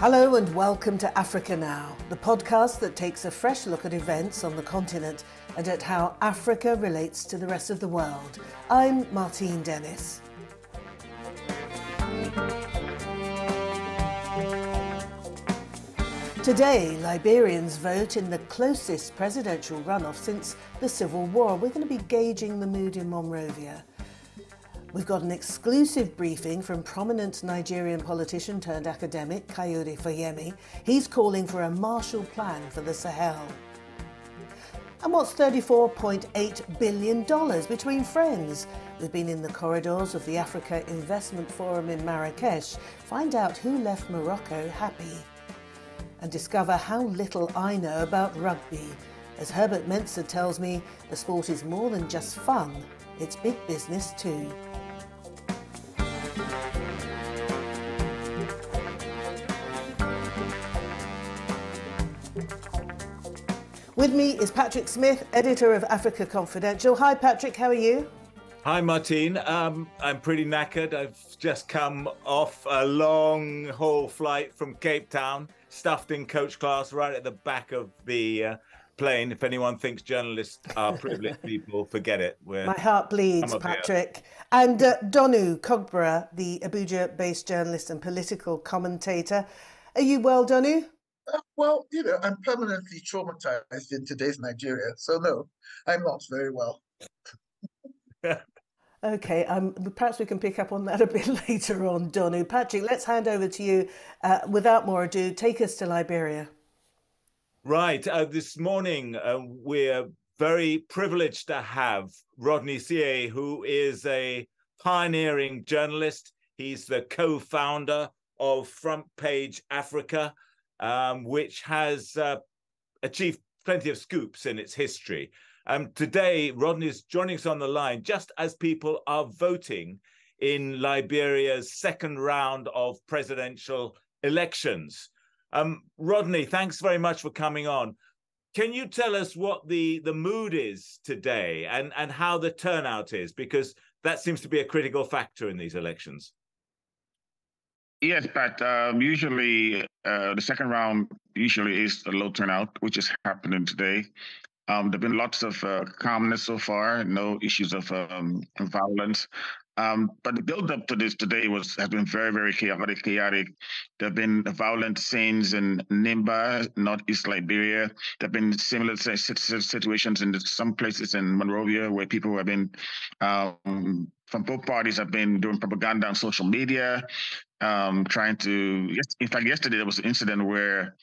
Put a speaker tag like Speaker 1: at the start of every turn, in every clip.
Speaker 1: Hello and welcome to Africa Now, the podcast that takes a fresh look at events on the continent and at how Africa relates to the rest of the world. I'm Martine Dennis. Today, Liberians vote in the closest presidential runoff since the Civil War. We're going to be gauging the mood in Monrovia. We've got an exclusive briefing from prominent Nigerian politician turned academic Kayode Fayemi. He's calling for a Marshall Plan for the Sahel. And what's $34.8 billion between friends? We've been in the corridors of the Africa Investment Forum in Marrakesh. Find out who left Morocco happy. And discover how little I know about rugby. As Herbert Mensah tells me, the sport is more than just fun, it's big business too. With me is Patrick Smith, editor of Africa Confidential. Hi, Patrick, how are you?
Speaker 2: Hi, Martine. Um, I'm pretty knackered. I've just come off a long haul flight from Cape Town, stuffed in coach class right at the back of the uh, plane. If anyone thinks journalists are privileged people, forget it.
Speaker 1: We're, My heart bleeds, Patrick. Here. And uh, Donu Kogbara, the Abuja based journalist and political commentator. Are you well, Donu?
Speaker 3: Uh, well, you know, I'm permanently traumatized in today's Nigeria. So, no, I'm not very well.
Speaker 1: okay, um, perhaps we can pick up on that a bit later on, Donu. Patrick, let's hand over to you. Uh, without more ado, take us to Liberia.
Speaker 2: Right. Uh, this morning, uh, we're very privileged to have Rodney Sieh, who is a pioneering journalist. He's the co founder of Front Page Africa um, which has uh, achieved plenty of scoops in its history. Um, today, Rodney is joining us on the line just as people are voting in Liberia's second round of presidential elections. Um, Rodney, thanks very much for coming on. Can you tell us what the, the mood is today and, and how the turnout is? Because that seems to be a critical factor in these elections.
Speaker 4: Yes, but um, usually uh, the second round usually is a low turnout, which is happening today. Um, there've been lots of uh, calmness so far, no issues of um, violence. Um, but the build up to this today was has been very, very chaotic. Chaotic. There have been violent scenes in Nimba, northeast Liberia. There have been similar situations in some places in Monrovia where people have been um, from both parties have been doing propaganda on social media, um, trying to. In fact, yesterday there was an incident where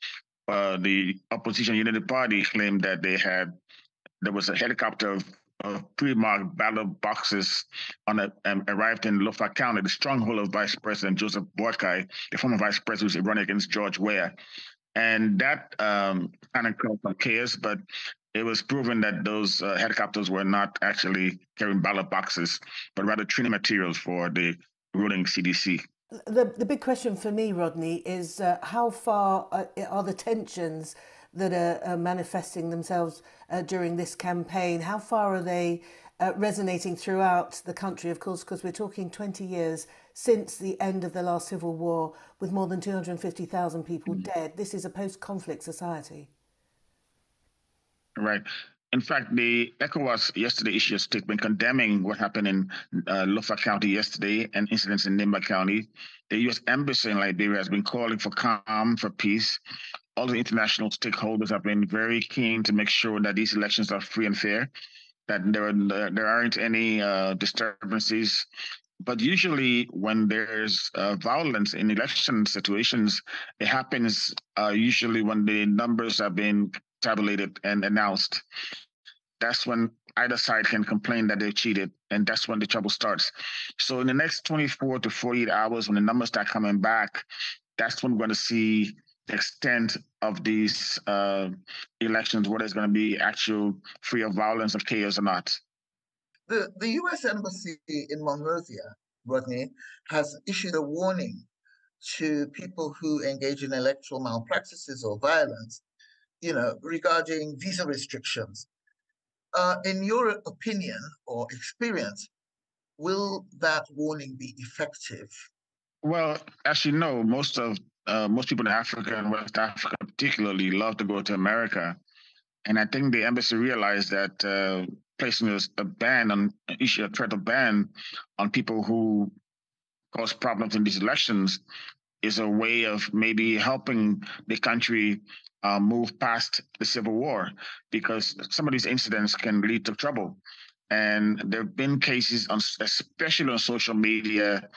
Speaker 4: uh, the opposition Unity Party claimed that they had there was a helicopter of, of pre-marked ballot boxes on a, um, arrived in Lofa County, the stronghold of Vice President Joseph Boakai, the former Vice President who's running against George Weah. And that um, kind of caused some chaos, but it was proven that those uh, helicopters were not actually carrying ballot boxes, but rather training materials for the ruling CDC.
Speaker 1: The, the big question for me, Rodney, is uh, how far are, are, the tensions that are, are manifesting themselves uh, during this campaign? How far are they uh, resonating throughout the country? Of course, because we're talking 20 years since the end of the last civil war, with more than 250,000 people mm. dead. This is a post conflict society.
Speaker 4: Right. In fact, the ECOWAS yesterday issued a statement condemning what happened in uh, Lofa County yesterday and incidents in Nimba County. The U.S. Embassy in Liberia has been calling for calm, for peace. All the international stakeholders have been very keen to make sure that these elections are free and fair, that there, are, there aren't any uh, disturbances. But usually, when there's uh, violence in election situations, it happens uh, usually when the numbers have been tabulated and announced, that's when either side can complain that they cheated, and that's when the trouble starts. So in the next 24 to 48 hours, when the numbers start coming back, that's when we're going to see extent of these uh, elections, whether it's going to be actual free of violence or chaos or not.
Speaker 3: The, the U.S. Embassy in Monrovia, Rodney, has issued a warning to people who engage in electoral malpractices or violence you know, regarding visa restrictions. Uh, in your opinion or experience, will that warning be effective?
Speaker 4: Well, as you know, most of uh, most people in Africa and West Africa, particularly, love to go to America. And I think the embassy realized that uh, placing a, ban on issue a threat of ban on people who cause problems in these elections is a way of maybe helping the country uh, move past the civil war because some of these incidents can lead to trouble. And there have been cases, on, especially on social media,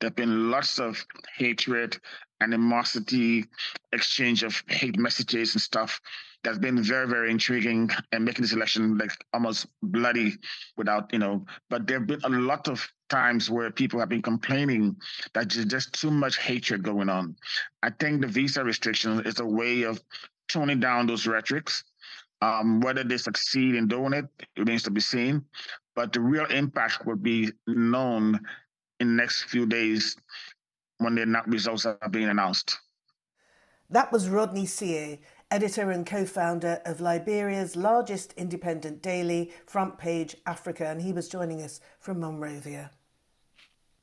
Speaker 4: there have been lots of hatred, animosity, exchange of hate messages and stuff that's been very, very intriguing and making this election like almost bloody without, you know, but there have been a lot of times where people have been complaining that there's just too much hatred going on. I think the visa restriction is a way of toning down those rhetorics. Um, whether they succeed in doing it remains to be seen. But the real impact will be known in the next few days when the results are being announced.
Speaker 1: That was Rodney Sieh, editor and co founder of Liberia's largest independent daily, Front Page Africa, and he was joining us from Monrovia.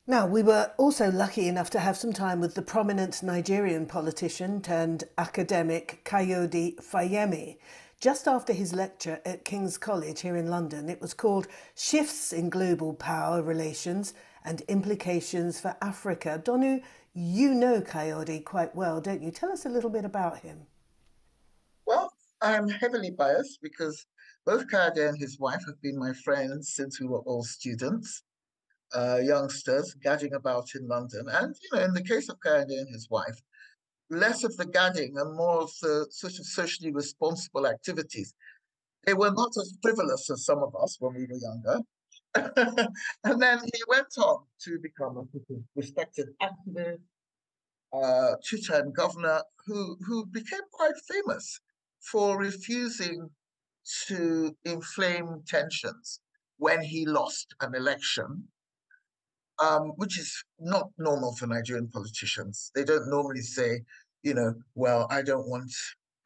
Speaker 1: Now, we were also lucky enough to have some time with the prominent Nigerian politician turned academic Kayode Fayemi. Just after his lecture at King's College here in London, it was called Shifts in Global Power Relations and Implications for Africa. Donu, you know Kayode quite well, don't you? Tell us a little bit about him.
Speaker 3: Well, I'm heavily biased because both Kayode and his wife have been my friends since we were all students, uh, youngsters gadding about in London. And, you know, in the case of Kayode and his wife, less of the gadding and more of the sort of socially responsible activities. They were not as frivolous as some of us when we were younger. and then he went on to become a respected activist, uh, two-term governor, who, who became quite famous for refusing to inflame tensions when he lost an election, um, which is not normal for Nigerian politicians. They don't normally say, you know, well, I don't want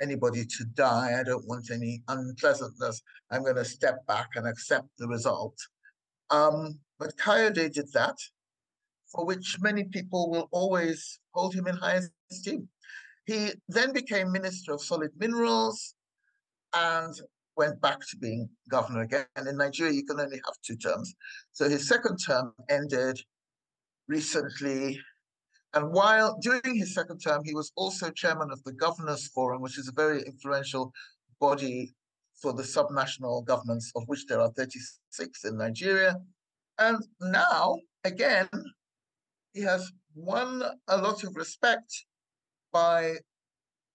Speaker 3: anybody to die. I don't want any unpleasantness. I'm going to step back and accept the result. Um, but Kayode did that, for which many people will always hold him in high esteem. He then became Minister of Solid Minerals and went back to being governor again. And in Nigeria, you can only have two terms. So his second term ended recently. And while during his second term, he was also chairman of the Governors Forum, which is a very influential body for the subnational governments, of which there are 36 in Nigeria. And now, again, he has won a lot of respect by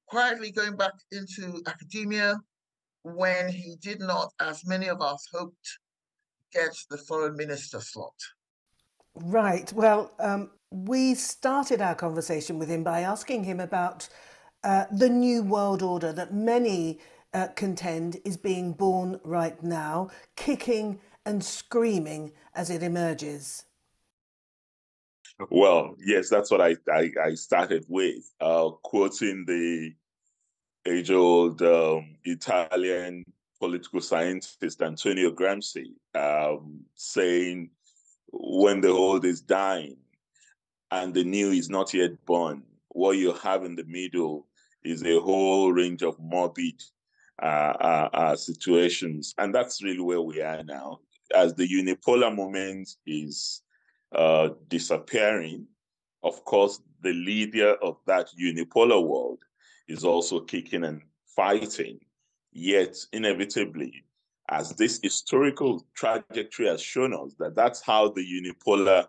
Speaker 3: quietly going back into academia when he did not, as many of us hoped, get the foreign minister slot.
Speaker 1: Right. Well, um, we started our conversation with him by asking him about uh, the new world order that many uh, contend is being born right now, kicking and screaming as it emerges.
Speaker 5: Well, yes, that's what I, I, I started with, uh, quoting the age old um, Italian political scientist Antonio Gramsci um, saying, when the old is dying and the new is not yet born, what you have in the middle is a whole range of morbid uh, uh, uh, situations. And that's really where we are now. As the unipolar moment is uh, disappearing, of course, the leader of that unipolar world is also kicking and fighting. Yet, inevitably, as this historical trajectory has shown us, that that's how the unipolar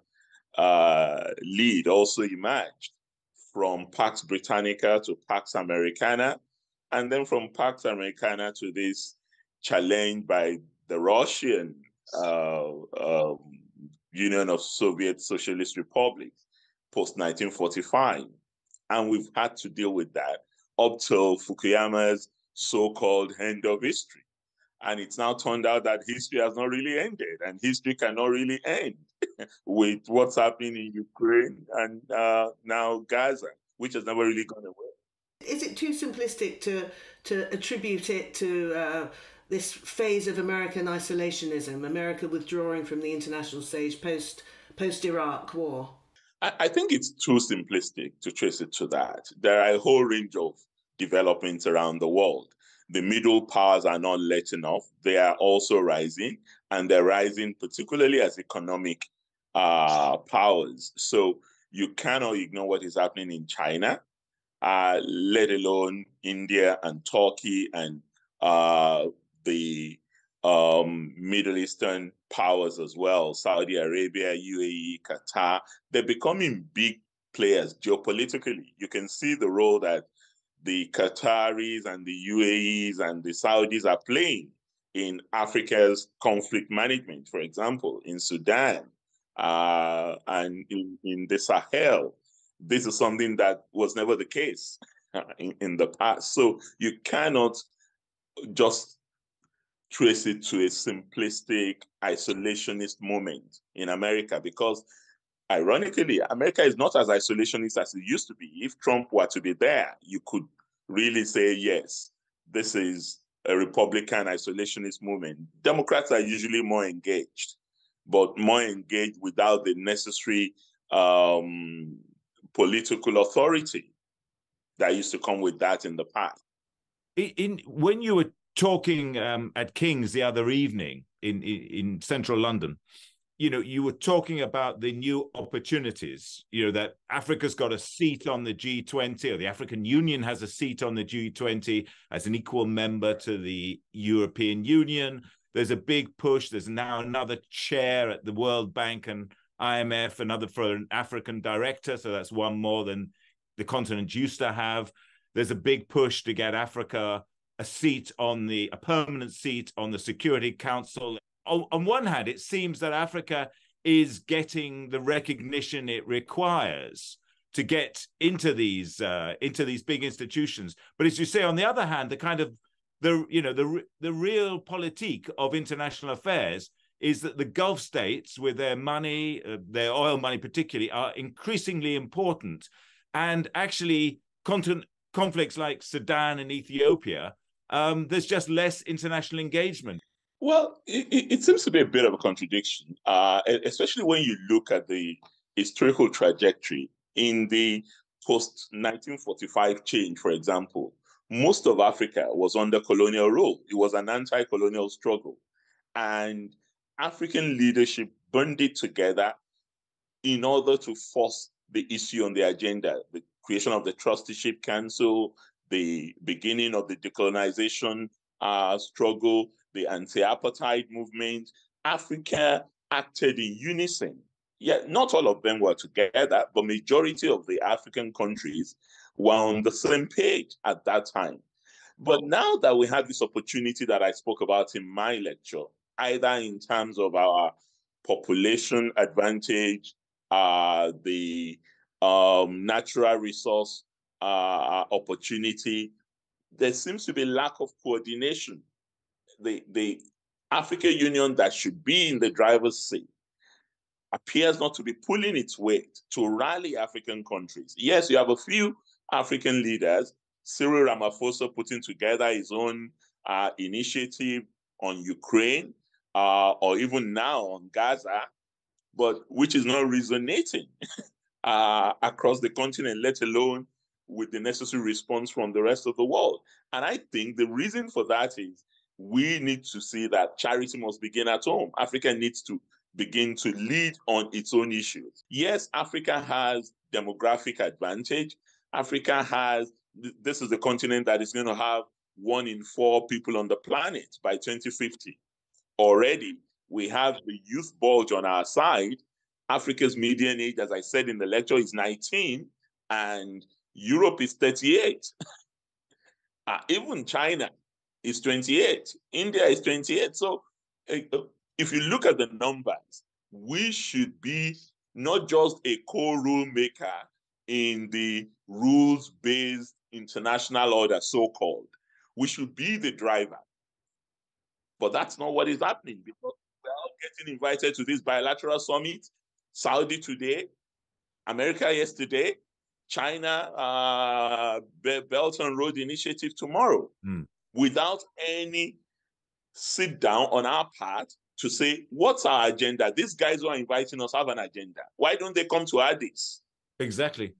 Speaker 5: uh, lead also emerged from Pax Britannica to Pax Americana, and then from Pax Americana to this challenge by the Russian uh, um, Union of Soviet Socialist Republics post 1945. And we've had to deal with that up till Fukuyama's so called end of history. And it's now turned out that history has not really ended, and history cannot really end with what's happening in Ukraine and uh, now Gaza, which has never really gone away.
Speaker 1: Is it too simplistic to to attribute it to uh, this phase of American isolationism, America withdrawing from the international stage post post Iraq war?
Speaker 5: I, I think it's too simplistic to trace it to that. There are a whole range of developments around the world. The middle powers are not letting off. They are also rising, and they're rising particularly as economic uh, powers. So you cannot ignore what is happening in China, uh, let alone India and Turkey and uh, the um, Middle Eastern powers as well, Saudi Arabia, UAE, Qatar. They're becoming big players geopolitically. You can see the role that the Qataris and the UAEs and the Saudis are playing in Africa's conflict management, for example, in Sudan uh, and in, in the Sahel. This is something that was never the case in, in the past. So you cannot just trace it to a simplistic isolationist moment in America because ironically, America is not as isolationist as it used to be. If Trump were to be there, you could really say, yes, this is a Republican isolationist movement. Democrats are usually more engaged, but more engaged without the necessary um, political authority that used to come with that in the past.
Speaker 2: In, in when you were talking um, at King's the other evening in, in, in central London, you know, you were talking about the new opportunities, you know, that Africa's got a seat on the G20 or the African Union has a seat on the G20 as an equal member to the European Union. There's a big push. There's now another chair at the World Bank and IMF, another for an African director. So that's one more than the continent used to have. There's a big push to get Africa a seat on the, a permanent seat on the Security Council on, on one hand, it seems that Africa is getting the recognition it requires to get into these uh, into these big institutions. But as you say, on the other hand, the kind of the you know the the realpolitik of international affairs is that the Gulf states, with their money, uh, their oil money particularly, are increasingly important, and actually continent, conflicts like Sudan and Ethiopia, um, there's just less international engagement.
Speaker 5: Well, it, it, seems to be a bit of a contradiction, uh, especially when you look at the historical trajectory in the post 1945 change, for example. Most of Africa was under colonial rule. It was an anti colonial struggle. And African leadership banded together in order to force the issue on the agenda the creation of the Trusteeship Council, the beginning of the decolonization uh, struggle, the anti-apartheid movement, Africa acted in unison. Yet not all of them were together, but majority of the African countries were on the same page at that time. But now that we have this opportunity that I spoke about in my lecture, either in terms of our population advantage, uh, the um, natural resource uh, opportunity, there seems to be lack of coordination the, the African Union that should be in the driver's seat appears not to be pulling its weight to rally African countries. Yes, you have a few African leaders, Cyril Ramaphosa putting together his own uh, initiative on Ukraine, uh, or even now on Gaza, but which is not resonating uh, across the continent, let alone with the necessary response from the rest of the world. And I think the reason for that is we need to see that charity must begin at home. Africa needs to begin to lead on its own issues. Yes, Africa has demographic advantage. Africa has, this is the continent that is going to have one in four people on the planet by 2050. Already, we have the youth bulge on our side. Africa's median age, as I said in the lecture, is 19, and Europe is 38. uh, even China is 28. India is 28. So uh, if you look at the numbers, we should be not just a co-rule maker in the rules-based international order, so-called. We should be the driver. But that's not what is happening because we're all getting invited to this bilateral summit. Saudi today, America yesterday, China uh, Belt and Road Initiative tomorrow. Mm without any sit down on our part to say, what's our agenda? These guys who are inviting us have an agenda. Why don't they come to Addis?
Speaker 2: Exactly.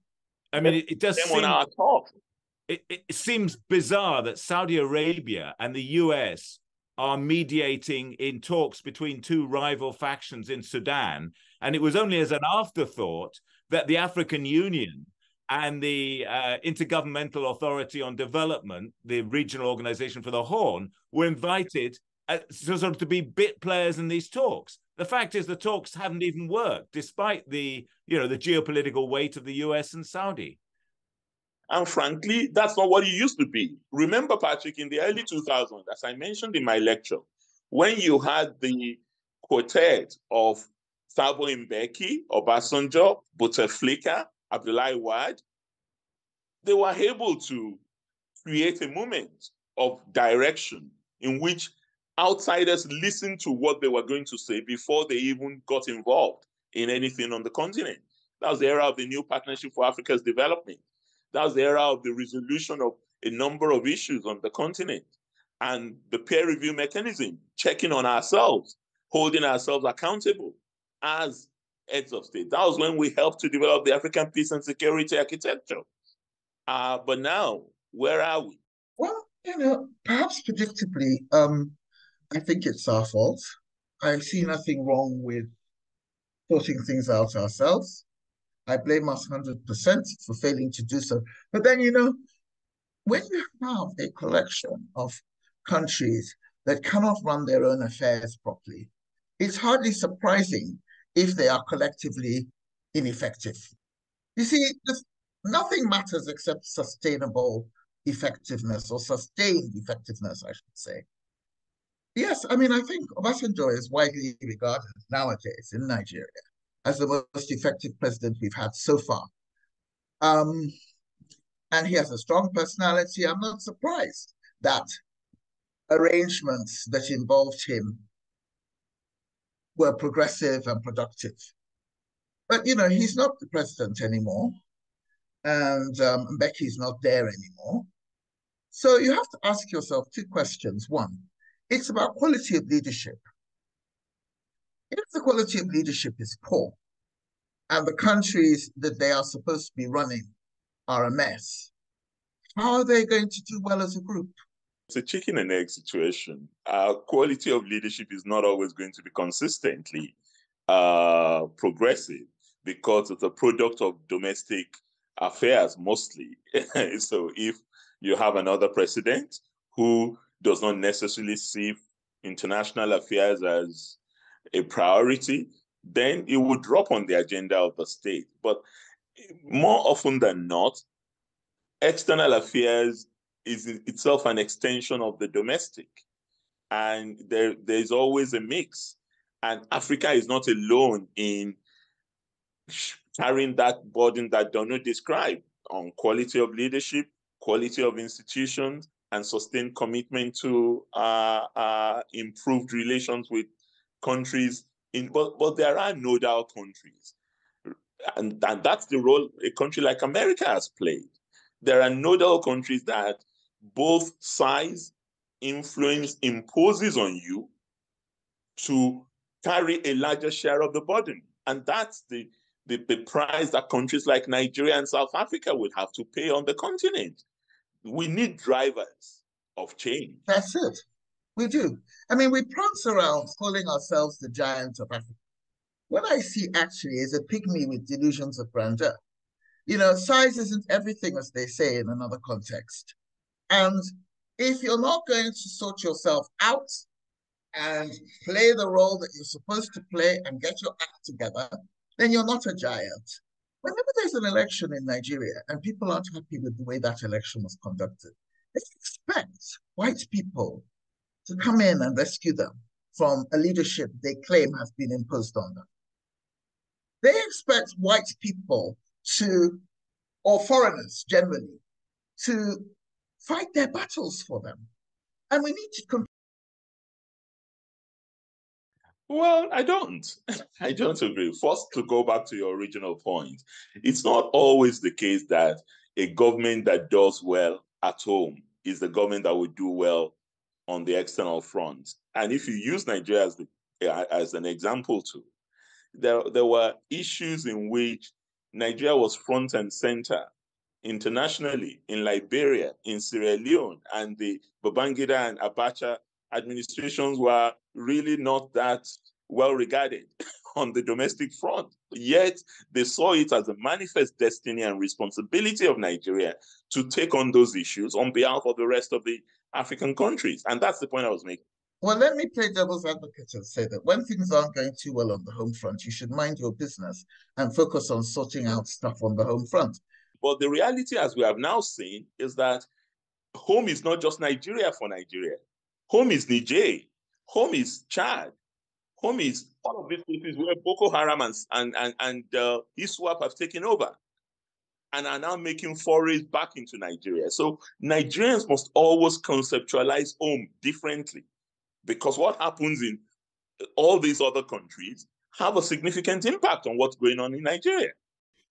Speaker 2: I mean, it, it does seem,
Speaker 5: on our talk.
Speaker 2: It, it seems bizarre that Saudi Arabia and the US are mediating in talks between two rival factions in Sudan. And it was only as an afterthought that the African Union and the uh, Intergovernmental Authority on Development, the regional organization for the Horn, were invited uh, sort of to be bit players in these talks. The fact is, the talks haven't even worked, despite the you know the geopolitical weight of the U.S. and Saudi.
Speaker 5: And frankly, that's not what it used to be. Remember, Patrick, in the early 2000s, as I mentioned in my lecture, when you had the quartet of Thabo Mbeki, Obasanjo, Bouteflika, Abdoulaye Wade, they were able to create a moment of direction in which outsiders listened to what they were going to say before they even got involved in anything on the continent. That was the era of the new Partnership for Africa's Development. That was the era of the resolution of a number of issues on the continent and the peer review mechanism, checking on ourselves, holding ourselves accountable as heads of state. That was when we helped to develop the African peace and security architecture. Uh, but now, where are we?
Speaker 3: Well, you know, perhaps predictably, um, I think it's our fault. I see nothing wrong with sorting things out ourselves. I blame us 100% for failing to do so. But then, you know, when you have a collection of countries that cannot run their own affairs properly, it's hardly surprising if they are collectively ineffective. You see, nothing matters except sustainable effectiveness or sustained effectiveness, I should say. Yes, I mean, I think Obasanjo is widely regarded nowadays in Nigeria as the most effective president we've had so far. Um, and he has a strong personality. I'm not surprised that arrangements that involved him were progressive and productive. But, you know, he's not the president anymore. And um, Mbeki's not there anymore. So you have to ask yourself two questions. One, it's about quality of leadership. If the quality of leadership is poor, and the countries that they are supposed to be running are a mess, how are they going to do well as a group?
Speaker 5: It's a chicken and egg situation. Uh, quality of leadership is not always going to be consistently uh, progressive because it's a product of domestic affairs mostly. so if you have another president who does not necessarily see international affairs as a priority, then it would drop on the agenda of the state. But more often than not, external affairs is itself an extension of the domestic. And there, there's always a mix. And Africa is not alone in carrying that burden that Donu described on quality of leadership, quality of institutions, and sustained commitment to uh, uh, improved relations with countries. In, but, but there are nodal countries. And, and that's the role a country like America has played. There are nodal countries that both size, influence imposes on you to carry a larger share of the burden. And that's the, the, the price that countries like Nigeria and South Africa would have to pay on the continent. We need drivers of change.
Speaker 3: That's it. We do. I mean, we prance around calling ourselves the giants of Africa. What I see actually is a pygmy with delusions of grandeur. You know, size isn't everything, as they say in another context. And if you're not going to sort yourself out and play the role that you're supposed to play and get your act together, then you're not a giant. Whenever there's an election in Nigeria and people aren't happy with the way that election was conducted, they expect white people to come in and rescue them from a leadership they claim has been imposed on them. They expect white people to, or foreigners generally, to fight their battles for them. And we need to.
Speaker 5: well, I don't. I don't agree. First, to go back to your original point, it's not always the case that a government that does well at home is the government that will do well on the external front. And if you use Nigeria as the eh, as an example too. There, there were issues in which Nigeria was front and center internationally in Liberia, in Sierra Leone, and the Babangida and Abacha administrations were really not that well regarded on the domestic front. Yet they saw it as a manifest destiny and responsibility of Nigeria to take on those issues on behalf of the rest of the African countries. And that's the point I was making.
Speaker 3: Well, let me play devil's advocate and say that when things aren't going too well on the home front, you should mind your business and focus on sorting out stuff on the home front.
Speaker 5: But the reality, as we have now seen, is that home is not just Nigeria for Nigeria. Home is Niger. Home is Chad. Home is all of these places where Boko Haram and, and, and, and uh, ISWAP have taken over and are now making forays back into Nigeria. So Nigerians must always conceptualize home differently because what happens in all these other countries have a significant impact on what's going on in Nigeria.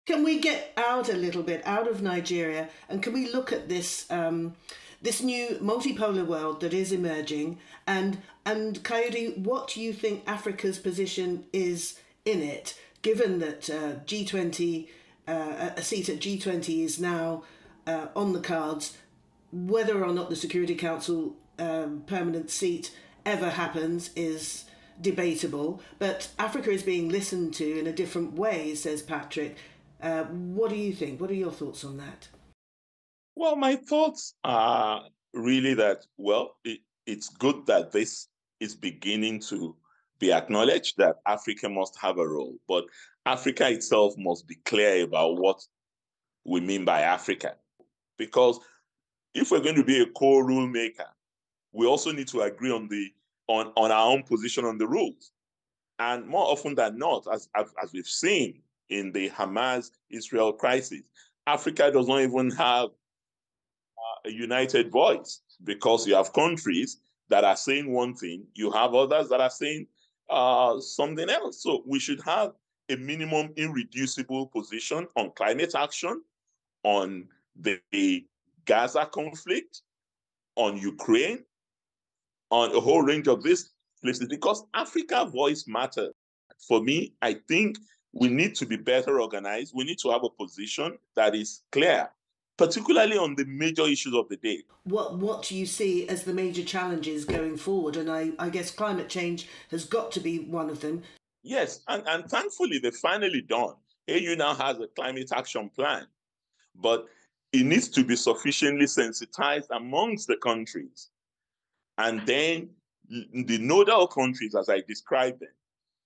Speaker 1: Can we get out a little bit out of Nigeria and can we look at this um, this new multipolar world that is emerging and and Kayode, what do you think Africa's position is in it, given that uh, G20 uh, a seat at G20 is now uh, on the cards, whether or not the Security Council um, permanent seat ever happens is debatable, but Africa is being listened to in a different way, says Patrick. Uh, what do you think? What are your thoughts on that?
Speaker 5: Well, my thoughts are really that, well, it, it's good that this is beginning to be acknowledged that Africa must have a role, but Africa itself must be clear about what we mean by Africa. Because if we're going to be a core rule maker, we also need to agree on the on, on our own position on the rules. And more often than not, as, as, we've seen in the Hamas Israel crisis, Africa does not even have a united voice because you have countries that are saying one thing, you have others that are saying uh, something else. So we should have a minimum irreducible position on climate action, on the, the Gaza conflict, on Ukraine, on a whole range of these places because Africa voice matters. For me, I think we need to be better organized. We need to have a position that is clear, particularly on the major issues of the day.
Speaker 1: What what do you see as the major challenges going forward? And I, I guess climate change has got to be one of them.
Speaker 5: Yes, and, and thankfully they finally done. AU now has a climate action plan, but it needs to be sufficiently sensitized amongst the countries and then the nodal countries, as I described them,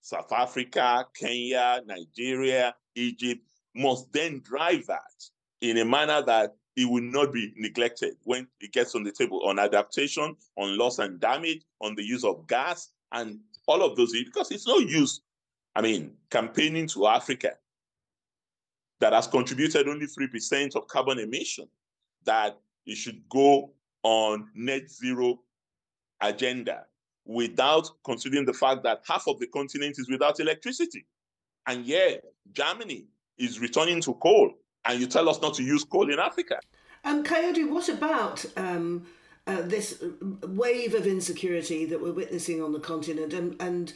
Speaker 5: South Africa, Kenya, Nigeria, Egypt, must then drive that in a manner that it will not be neglected when it gets on the table on adaptation, on loss and damage, on the use of gas, and all of those, because it's no use, I mean, campaigning to Africa that has contributed only 3% of carbon emission, that it should go on net zero agenda without considering the fact that half of the continent is without electricity. And yet, Germany is returning to coal, and you tell us not to use coal in Africa.
Speaker 1: Um, Kayode, what about um, uh, this wave of insecurity that we're witnessing on the continent and, and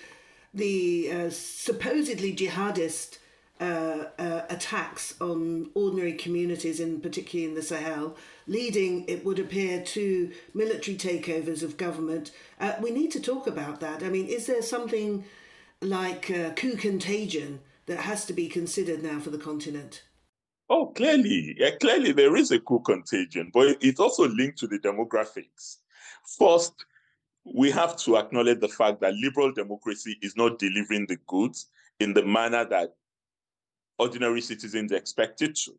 Speaker 1: the uh, supposedly jihadist uh, uh, attacks on ordinary communities, in particularly in the Sahel, leading, it would appear, to military takeovers of government. Uh, we need to talk about that. I mean, is there something like uh, coup contagion that has to be considered now for the continent?
Speaker 5: Oh, clearly, yeah, clearly there is a coup contagion, but it's also linked to the demographics. First, we have to acknowledge the fact that liberal democracy is not delivering the goods in the manner that ordinary citizens expect it to.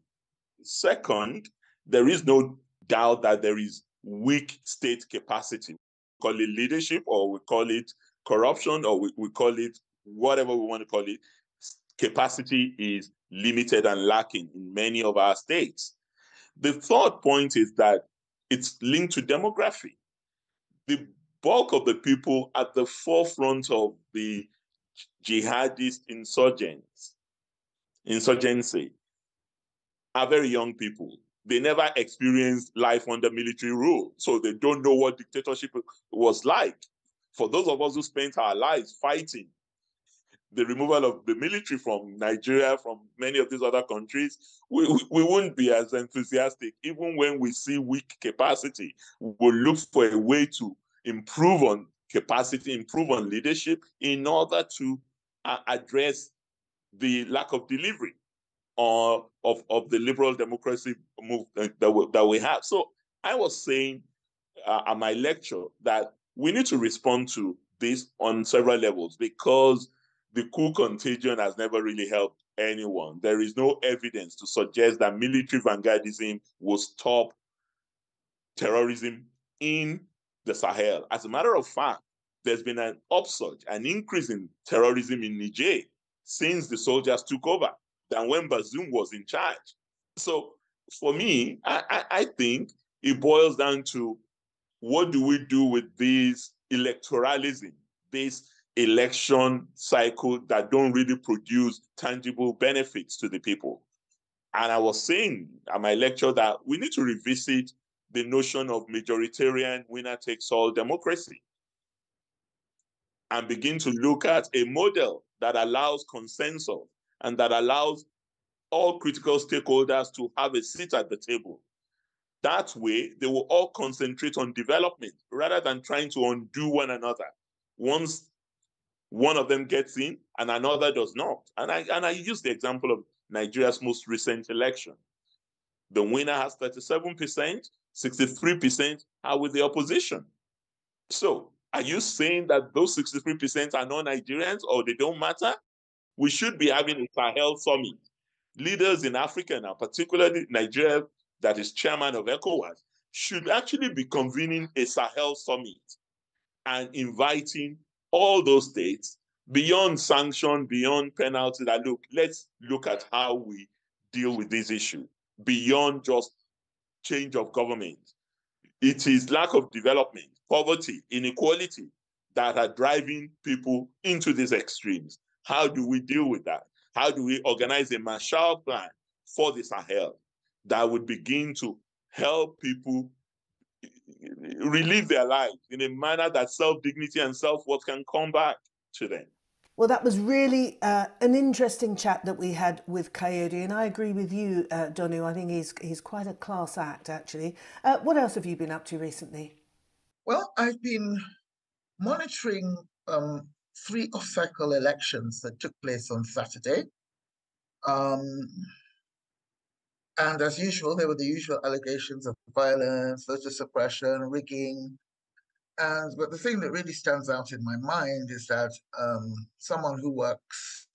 Speaker 5: Second, there is no doubt that there is weak state capacity. We call it leadership, or we call it corruption, or we, we call it whatever we want to call it. Capacity is limited and lacking in many of our states. The third point is that it's linked to demography. The bulk of the people at the forefront of the jihadist insurgents insurgency are very young people. They never experienced life under military rule, so they don't know what dictatorship was like. For those of us who spent our lives fighting the removal of the military from Nigeria, from many of these other countries, we, we, we wouldn't be as enthusiastic. Even when we see weak capacity, we'll look for a way to improve on capacity, improve on leadership in order to uh, address the lack of delivery uh, of, of the liberal democracy movement that we, that we have. So I was saying uh, at my lecture that we need to respond to this on several levels because the coup contagion has never really helped anyone. There is no evidence to suggest that military vanguardism will stop terrorism in the Sahel. As a matter of fact, there's been an upsurge, an increase in terrorism in Niger since the soldiers took over than when Bazoum was in charge. So for me, I, I, I think it boils down to what do we do with this electoralism, this election cycle that don't really produce tangible benefits to the people. And I was saying at my lecture that we need to revisit the notion of majoritarian winner takes all democracy and begin to look at a model that allows consensus and that allows all critical stakeholders to have a seat at the table. That way, they will all concentrate on development rather than trying to undo one another. Once one of them gets in and another does not. And I and I use the example of Nigeria's most recent election. The winner has 37%, 63% are with the opposition. So are you saying that those 63% are non-Nigerians or they don't matter? We should be having a Sahel summit. Leaders in Africa now, particularly Nigeria, that is chairman of ECOWAS, should actually be convening a Sahel summit and inviting all those states beyond sanction, beyond penalty, that look, let's look at how we deal with this issue beyond just change of government. It is lack of development, poverty, inequality that are driving people into these extremes. How do we deal with that? How do we organize a Marshall Plan for the Sahel that would begin to help people relive their lives in a manner that self dignity and self worth can come back to them.
Speaker 1: Well, that was really uh, an interesting chat that we had with Kayode, and I agree with you, uh, Donu. I think he's he's quite a class act, actually. Uh, what else have you been up to recently?
Speaker 3: Well, I've been monitoring um, three off-cycle elections that took place on Saturday. Um, and as usual, there were the usual allegations of violence, voter suppression, rigging. And but the thing that really stands out in my mind is that um, someone who works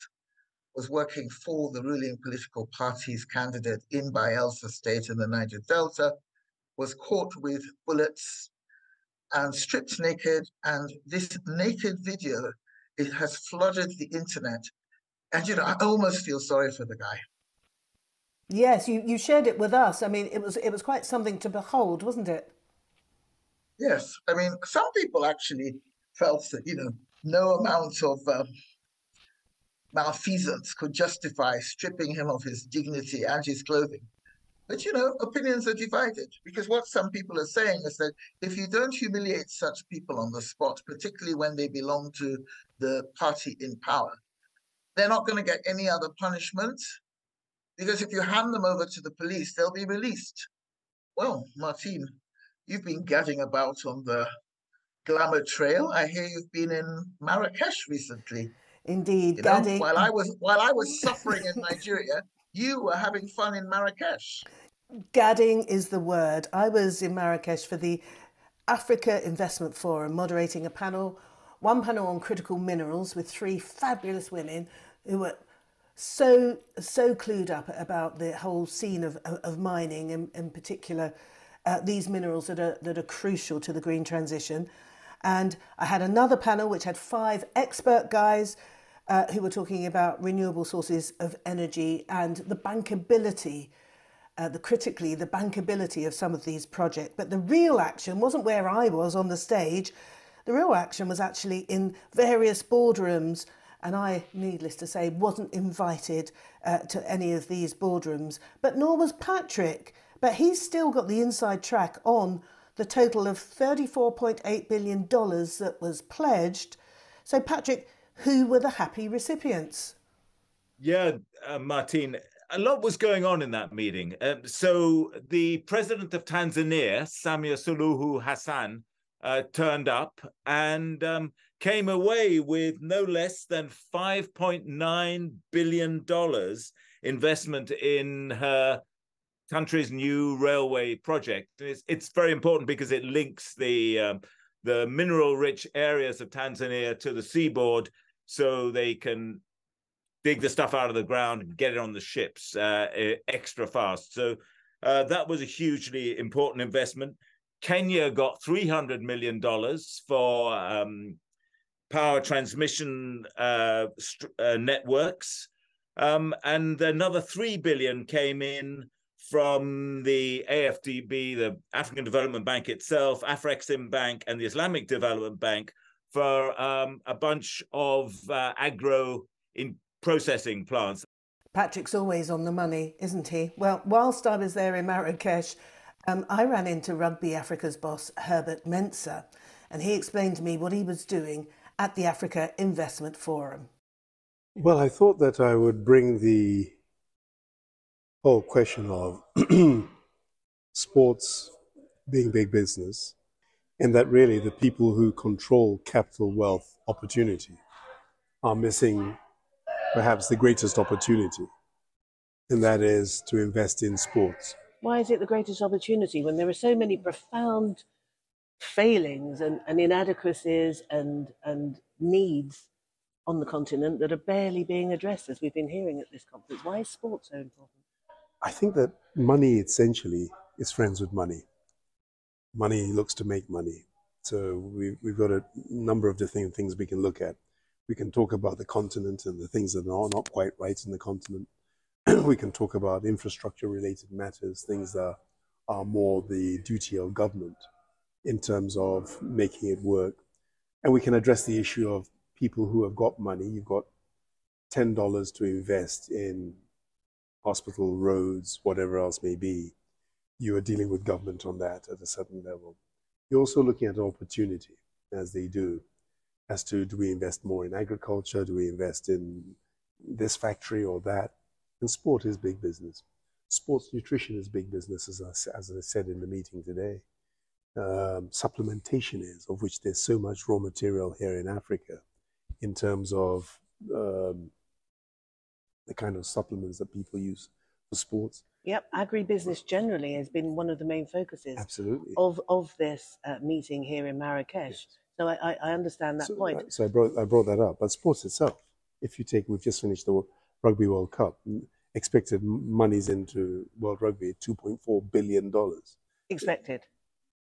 Speaker 3: was working for the ruling political party's candidate in Bayelsa State in the Niger Delta was caught with bullets and stripped naked. And this naked video it has flooded the internet. And you know, I almost feel sorry for the guy.
Speaker 1: Yes, you, you shared it with us. I mean, it was it was quite something to behold, wasn't it?
Speaker 3: Yes, I mean, some people actually felt that you know no amount of um, malfeasance could justify stripping him of his dignity and his clothing. But you know, opinions are divided because what some people are saying is that if you don't humiliate such people on the spot, particularly when they belong to the party in power, they're not going to get any other punishment because if you hand them over to the police, they'll be released. Well, Martine, you've been gadding about on the glamour trail. I hear you've been in Marrakesh recently.
Speaker 1: Indeed, you know, gadding.
Speaker 3: While I was while I was suffering in Nigeria, you were having fun in Marrakesh.
Speaker 1: Gadding is the word. I was in Marrakesh for the Africa Investment Forum, moderating a panel, one panel on critical minerals with three fabulous women who were so so clued up about the whole scene of, of mining, in, in particular uh, these minerals that are that are crucial to the green transition. And I had another panel which had five expert guys uh, who were talking about renewable sources of energy and the bankability, uh, the critically the bankability of some of these projects. But the real action wasn't where I was on the stage. The real action was actually in various boardrooms and I, needless to say, wasn't invited uh, to any of these boardrooms, but nor was Patrick. But he's still got the inside track on the total of $34.8 billion that was pledged. So, Patrick, who were the happy recipients?
Speaker 2: Yeah, uh, Martine, a lot was going on in that meeting. Um, so, the president of Tanzania, Samia Suluhu Hassan, uh, turned up and um, came away with no less than $5.9 billion investment in her country's new railway project. It's, it's very important because it links the um, the mineral-rich areas of Tanzania to the seaboard, so they can dig the stuff out of the ground and get it on the ships uh, extra fast. So uh, that was a hugely important investment. Kenya got $300 million for um, power transmission uh, uh, networks. Um, and another 3 billion came in from the AFDB, the African Development Bank itself, Afrexim Bank, and the Islamic Development Bank for um, a bunch of uh, agro in processing plants.
Speaker 1: Patrick's always on the money, isn't he? Well, whilst I was there in Marrakesh, um, I ran into Rugby Africa's boss, Herbert Mensah, and he explained to me what he was doing at the Africa Investment Forum.
Speaker 6: Well, I thought that I would bring the whole question of sports being big business, and that really the people who control capital, wealth, opportunity are missing perhaps the greatest opportunity, and that is to invest in sports
Speaker 1: why is it the greatest opportunity when there are so many profound failings and, and inadequacies and, and needs on the continent that are barely being addressed, as we've been hearing at this conference? Why is sport so important?
Speaker 6: I think that money essentially is friends with money. Money looks to make money. So we, we've got a number of different things we can look at. We can talk about the continent and the things that are not quite right in the continent. we can talk about infrastructure related matters, things that are more the duty of government in terms of making it work. And we can address the issue of people who have got money. You've got $10 to invest in hospital, roads, whatever else may be. You are dealing with government on that at a certain level. You're also looking at opportunity, as they do, as to do we invest more in agriculture? Do we invest in this factory or that? And sport is big business. Sports nutrition is big business, as I, as I said in the meeting today. Um, supplementation is, of which there's so much raw material here in Africa in terms of um, the kind of supplements that people use for sports.
Speaker 1: Yep, agribusiness generally has been one of the main focuses
Speaker 6: Absolutely.
Speaker 1: of, of this uh, meeting here in Marrakesh. Yes. So I, I understand that
Speaker 6: so,
Speaker 1: point.
Speaker 6: So I brought, I brought that up. But sports itself, if you take, we've just finished the Rugby World Cup. Expected monies into World Rugby $2.4 billion.
Speaker 1: Expected.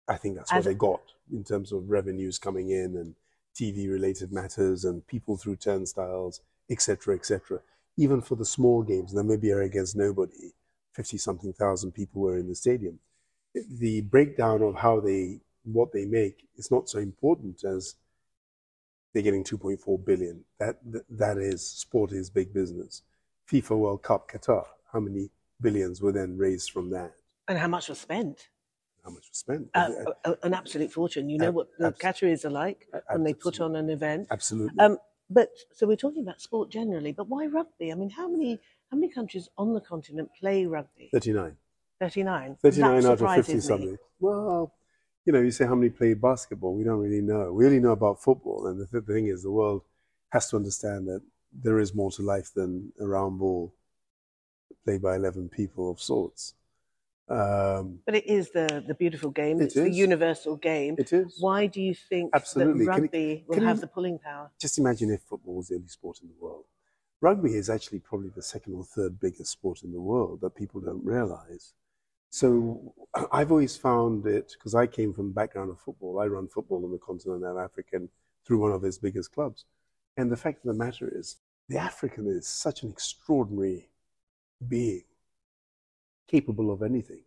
Speaker 6: I think that's As what they got in terms of revenues coming in and TV related matters and people through turnstiles, etc., etc. Even for the small games, Namibia against nobody, 50 something thousand people were in the stadium. The breakdown of how they, what they make is not so important as they're getting 2.4 billion. That, that is, sport is big business. FIFA World Cup Qatar, how many billions were then raised from that?
Speaker 1: And how much was spent?
Speaker 6: How much was spent?
Speaker 1: Uh, an absolute fortune. You know what the Qataris are like when they put on an event.
Speaker 6: Absolutely.
Speaker 1: Um, but so we're talking about sport generally, but why rugby? I mean, how many how many countries on the continent play rugby?
Speaker 6: Thirty nine.
Speaker 1: Thirty nine.
Speaker 6: Thirty nine out of fifty something. Well, you know, you say how many play basketball. We don't really know. We only know about football. And the, th- the thing is, the world has to understand that there is more to life than a round ball played by 11 people of sorts.
Speaker 1: Um, but it is the, the beautiful game. It's the universal game.
Speaker 6: It is.
Speaker 1: Why do you think
Speaker 6: Absolutely.
Speaker 1: that rugby can, will have you, the pulling power?
Speaker 6: Just imagine if football was the only sport in the world. Rugby is actually probably the second or third biggest sport in the world that people don't realize. So I've always found it because I came from the background of football. I run football on the continent of Africa and through one of its biggest clubs. And the fact of the matter is, the African is such an extraordinary being, capable of anything.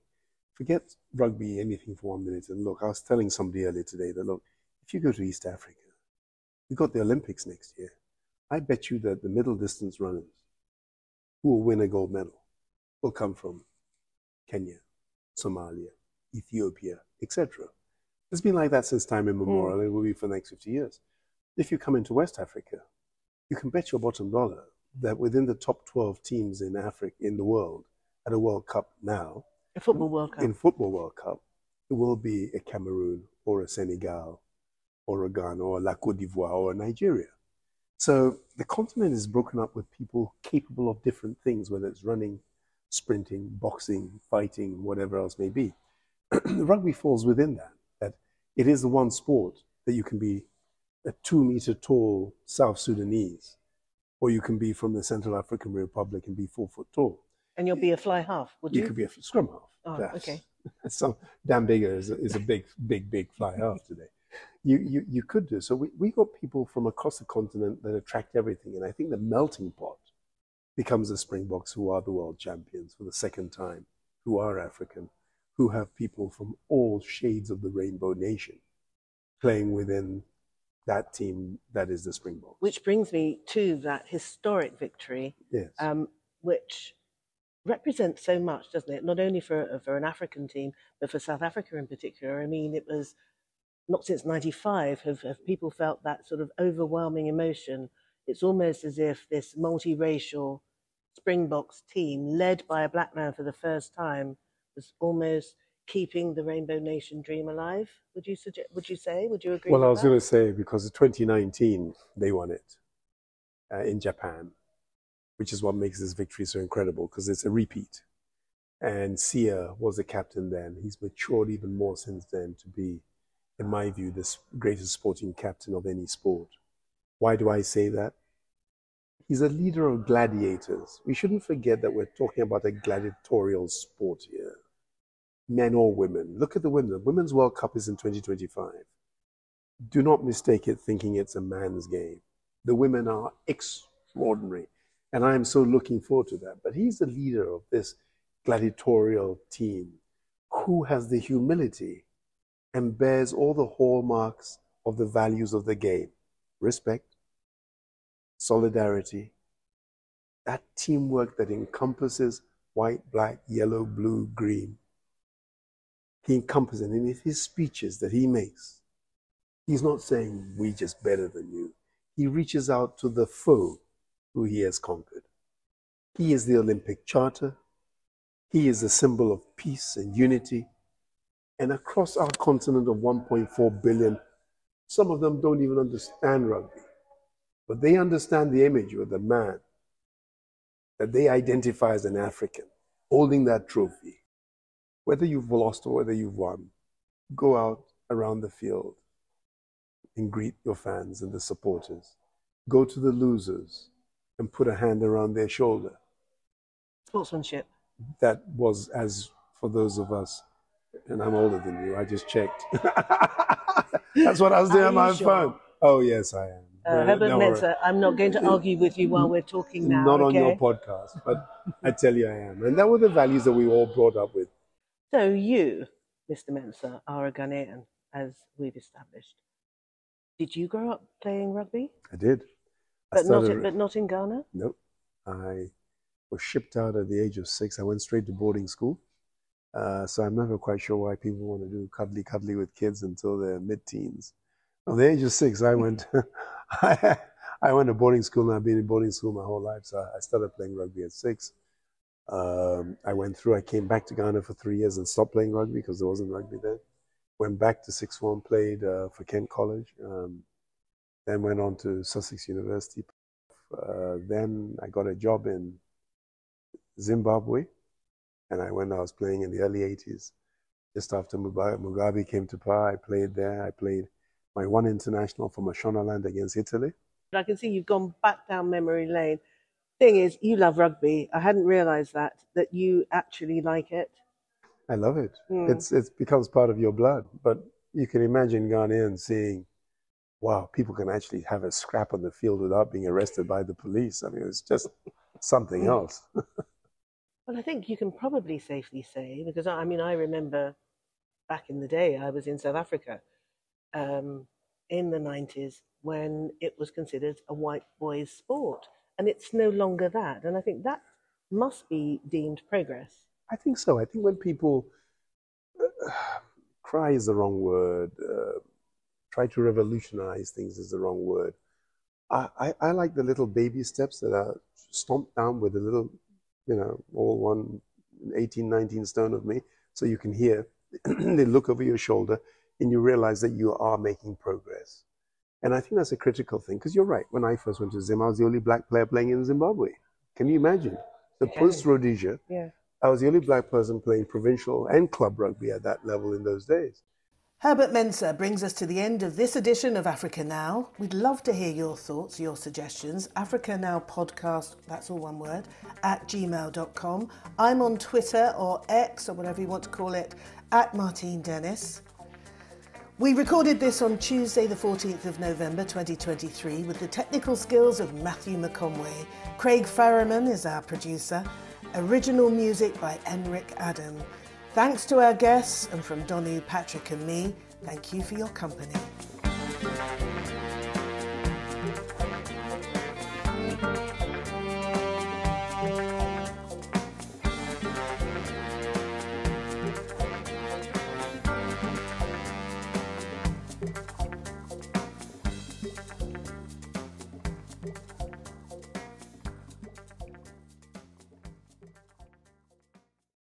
Speaker 6: Forget rugby, anything for one minute. And look, I was telling somebody earlier today that, look, if you go to East Africa, we've got the Olympics next year. I bet you that the middle distance runners who will win a gold medal will come from Kenya, Somalia, Ethiopia, etc. It's been like that since time immemorial, and it will be for the next 50 years. If you come into West Africa, you can bet your bottom dollar that within the top 12 teams in Africa, in the world, at a World Cup now,
Speaker 1: A football World Cup.
Speaker 6: in Football World Cup, it will be a Cameroon or a Senegal or a Ghana or La Cote d'Ivoire or a Nigeria. So the continent is broken up with people capable of different things, whether it's running, sprinting, boxing, fighting, whatever else may be. Rugby falls within that, that it is the one sport that you can be a two meter tall South Sudanese, or you can be from the Central African Republic and be four foot tall.
Speaker 1: And you'll be a fly half, would you?
Speaker 6: You could be a scrum half.
Speaker 1: Oh,
Speaker 6: That's-
Speaker 1: okay.
Speaker 6: So Dan Biggar is a, is a big, big, big fly half today. You, you, you could do. So we, we got people from across the continent that attract everything. And I think the melting pot becomes the Springboks, who are the world champions for the second time, who are African, who have people from all shades of the rainbow nation playing within that team that is the Springboks.
Speaker 1: Which brings me to that historic victory,
Speaker 6: yes.
Speaker 1: um, which represents so much, doesn't it? Not only for for an African team, but for South Africa in particular. I mean, it was not since '95 have, have people felt that sort of overwhelming emotion. It's almost as if this multiracial Springboks team, led by a black man for the first time, was almost keeping the Rainbow Nation dream alive. Would you suggest? Would you say? Would you agree?
Speaker 6: Well, I was going to say because in 2019 they won it uh, in Japan, which is what makes this victory so incredible because it's a repeat. And Siya was the captain then. He's matured even more since then to be, in my view, the greatest sporting captain of any sport. Why do I say that? He's a leader of gladiators. We shouldn't forget that we're talking about a gladiatorial sport here. Men or women. Look at the women. The Women's World Cup is in 2025 do not mistake it thinking it's a man's game. The women are extraordinary. And I am so looking forward to that. But he's the leader of this gladiatorial team who has the humility and bears all the hallmarks of the values of the game respect, solidarity, that teamwork that encompasses white, black, yellow, blue, green. He encompasses it in his speeches that he makes. He's not saying we just better than you. He reaches out to the foe who he has conquered. He is the Olympic Charter. He is a symbol of peace and unity. And across our continent of 1.4 billion, some of them don't even understand rugby, but they understand the image of the man that they identify as an African holding that trophy. Whether you've lost or whether you've won, go out around the field and greet your fans and the supporters. Go to the losers and put a hand around their shoulder.
Speaker 1: Sportsmanship.
Speaker 6: That was as for those of us, and I'm older than you, I just checked. That's what I was doing on my
Speaker 1: sure?
Speaker 6: phone. Oh, yes, I am.
Speaker 1: Uh, Herbert I'm not going to argue with you while we're talking now.
Speaker 6: Not on your podcast, but I tell you I am. And that were the values that we all brought up with.
Speaker 1: So you, Mr. Mensah, are a Ghanaian, as we've established. Did you grow up playing rugby,
Speaker 6: I did.
Speaker 1: But not
Speaker 6: started-
Speaker 1: in, but not in Ghana?
Speaker 6: Nope. I was shipped out at the age of six. I went straight to boarding school. Uh, so I'm never quite sure why people want to do cuddly cuddly with kids until they're mid-teens. At the age of six, I went. I, I went to boarding school, and I've been in boarding school my whole life. So I started playing rugby at six. Um, I went through. I came back to Ghana for three years and stopped playing rugby because there wasn't rugby then. Went back to sixth form, played uh, for Kent College. Um, then went on to Sussex University, uh, then I got a job in Zimbabwe, and I went. I was playing in the early 80s, just after Mugabe, Mugabe came to power, I played there. I played my one international for Mashonaland against Italy.
Speaker 1: But I can see you've gone back down memory lane. Thing is, you love rugby. I hadn't realised that that you actually like it.
Speaker 6: I love it.
Speaker 1: Mm.
Speaker 6: It's it becomes part of your blood. But you can imagine Ghanaians seeing, wow, people can actually have a scrap on the field without being arrested by the police. I mean, it's just something else.
Speaker 1: Well, I think you can probably safely say because I mean I remember back in the day I was in South Africa um, in the nineties when it was considered a white boys' sport, and it's no longer that. And I think that must be deemed progress.
Speaker 6: I think so. I think when people uh, cry is the wrong word. Uh, try to revolutionize things is the wrong word. I, I, I, like the little baby steps that are stomped down with a little, you know, all one 18, 19 stone of me, so you can hear. they look over your shoulder and you realize that you are making progress. And I think that's a critical thing because you're right. When I first went to Zim, I was the only black player playing in Zimbabwe. Can you imagine? The post Rhodesia,
Speaker 1: yeah.
Speaker 6: I was the only black person playing provincial and club rugby at that level in those days.
Speaker 1: Herbert Mensah brings us to the end of this edition of Africa Now. We'd love to hear your thoughts, your suggestions. Africa Now podcast, that's all one word, at gmail.com. I'm on Twitter or X or whatever you want to call it, at Martine Dennis. We recorded this on Tuesday, the 14th of November 2023, with the technical skills of Matthew McConway. Craig Farriman is our producer. Original music by Enric Adam. Thanks to our guests, and from Donu, Patrick, and me, thank you for your company.